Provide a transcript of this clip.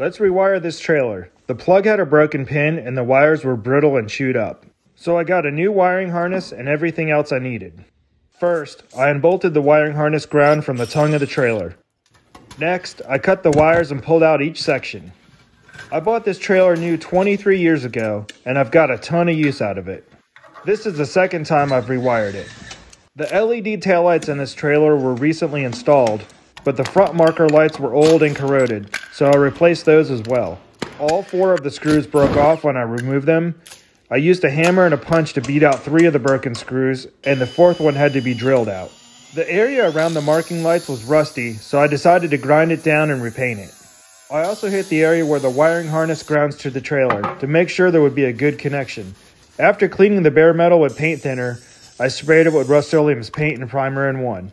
Let's rewire this trailer. The plug had a broken pin and the wires were brittle and chewed up. So I got a new wiring harness and everything else I needed. First, I unbolted the wiring harness ground from the tongue of the trailer. Next, I cut the wires and pulled out each section. I bought this trailer new 23 years ago, and I've got a ton of use out of it. This is the second time I've rewired it. The LED taillights in this trailer were recently installed, but the front marker lights were old and corroded, so I replaced those as well. All four of the screws broke off when I removed them. I used a hammer and a punch to beat out three of the broken screws, and the fourth one had to be drilled out. The area around the marking lights was rusty, so I decided to grind it down and repaint it. I also hit the area where the wiring harness grounds to the trailer to make sure there would be a good connection. After cleaning the bare metal with paint thinner, I sprayed it with Rust-Oleum's paint and primer in one.